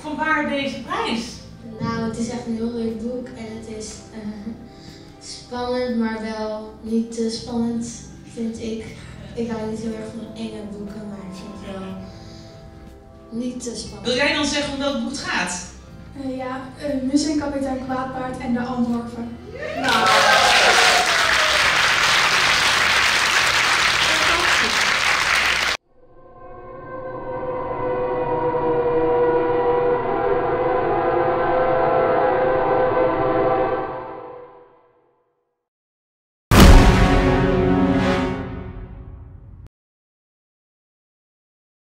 Van waar deze prijs? Nou, het is echt een heel leuk boek en het is eh, spannend, maar wel niet te spannend, vind ik. Ik hou niet heel erg van enge boeken, maar ik vind het wel niet te spannend. Wil jij dan zeggen om welk boek het gaat? Eh, ja, eh, uh, Mus en kapitein Kwaadpaard en de Andorven. Nou,